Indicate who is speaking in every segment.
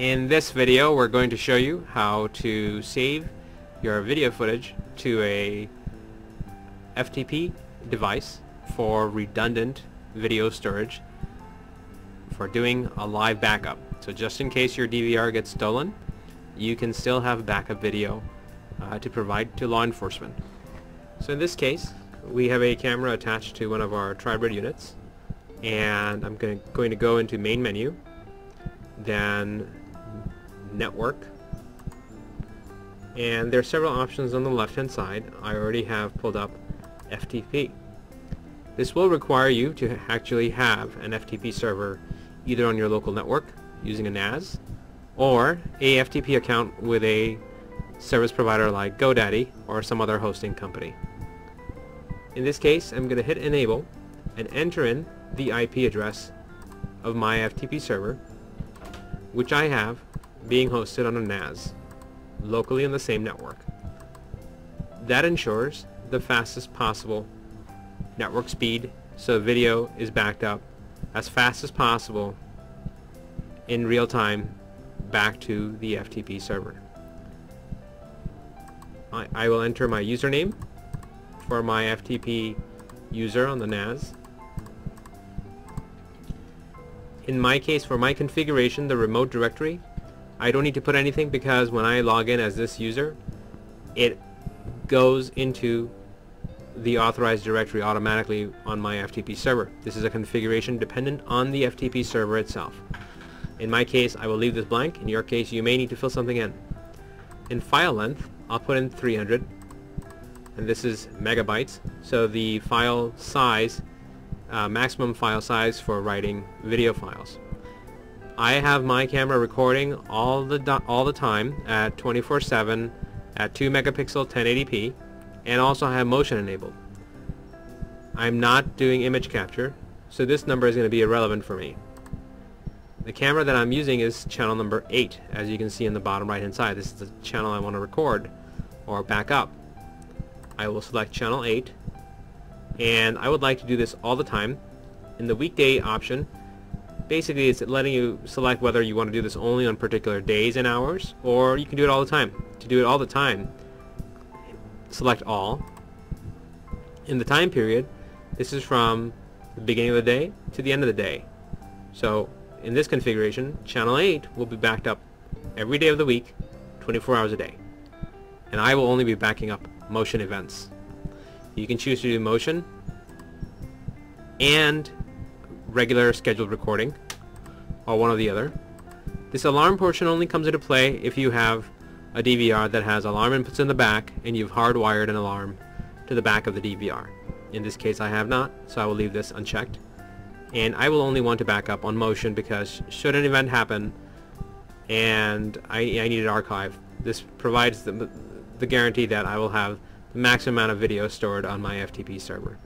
Speaker 1: In this video we're going to show you how to save your video footage to a FTP device for redundant video storage for doing a live backup. So just in case your DVR gets stolen, you can still have backup video uh, to provide to law enforcement. So in this case, we have a camera attached to one of our Tribrid units, and I'm going to, going to go into main menu, then network, and there are several options on the left hand side. I already have pulled up FTP. This will require you to actually have an FTP server either on your local network using a NAS or a FTP account with a service provider like GoDaddy or some other hosting company. In this case, I'm going to hit enable and enter in the IP address of my FTP server, which I have being hosted on a NAS, locally on the same network. That ensures the fastest possible network speed so video is backed up as fast as possible in real time back to the FTP server. I, I will enter my username for my FTP user on the NAS. In my case, for my configuration, the remote directory, I don't need to put anything because when I log in as this user, it goes into the authorized directory automatically on my FTP server. This is a configuration dependent on the FTP server itself. In my case, I will leave this blank. In your case, you may need to fill something in. In file length, I'll put in 300, and this is megabytes. So the file size, uh, maximum file size for writing video files. I have my camera recording all the all the time at 24/7 at 2 megapixel 1080p and also I have motion enabled. I'm not doing image capture, so this number is going to be irrelevant for me. The camera that I'm using is channel number 8, as you can see in the bottom right hand side. This is the channel I want to record or back up. I will select channel 8, and I would like to do this all the time. In the weekday option, basically it's letting you select whether you want to do this only on particular days and hours, or you can do it all the time. To do it all the time, select all. In the time period, this is from the beginning of the day to the end of the day. So in this configuration, channel 8 will be backed up every day of the week, 24 hours a day. And I will only be backing up motion events. You can choose to do motion and regular scheduled recording, or one or the other. This alarm portion only comes into play if you have a DVR that has alarm inputs in the back and you've hardwired an alarm to the back of the DVR. In this case I have not, so I will leave this unchecked. And I will only want to back up on motion because should an event happen and I, I need it archived, this provides the, the guarantee that I will have the maximum amount of video stored on my FTP server.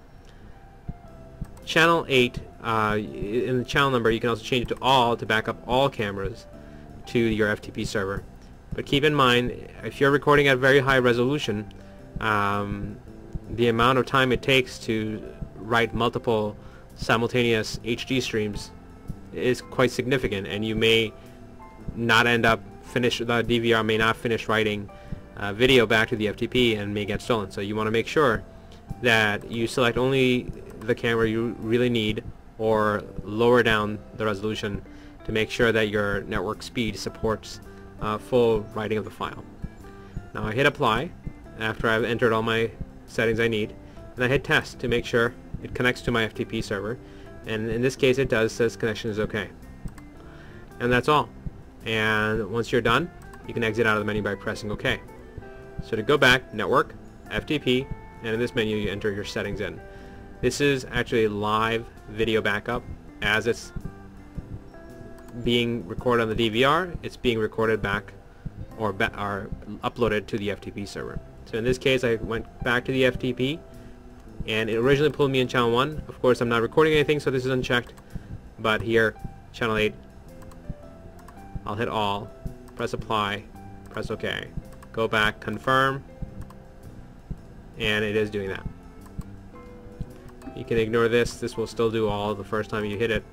Speaker 1: Channel 8, uh, in the channel number you can also change it to all to back up all cameras to your FTP server. But keep in mind, if you're recording at very high resolution, um, the amount of time it takes to write multiple simultaneous HD streams is quite significant, and you may not end up finish the DVR may not finish writing uh, video back to the FTP and may get stolen. So you want to make sure that you select only the camera you really need or lower down the resolution to make sure that your network speed supports uh, full writing of the file. Now I hit apply after I've entered all my settings I need and I hit test to make sure it connects to my FTP server and in this case it does says connection is okay. And that's all. And once you're done you can exit out of the menu by pressing OK so to go back network FTP and in this menu you enter your settings in this is actually a live video backup as it's being recorded on the DVR, it's being recorded back or, ba uploaded to the FTP server. So in this case, I went back to the FTP, and it originally pulled me in channel 1. Of course, I'm not recording anything, so this is unchecked. But here, channel 8, I'll hit all, press apply, press OK. Go back, confirm, and it is doing that. You can ignore this. This will still do all the first time you hit it.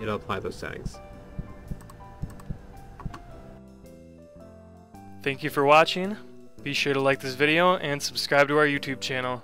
Speaker 1: It'll apply those settings.
Speaker 2: Thank you for watching. Be sure to like this video and subscribe to our YouTube channel.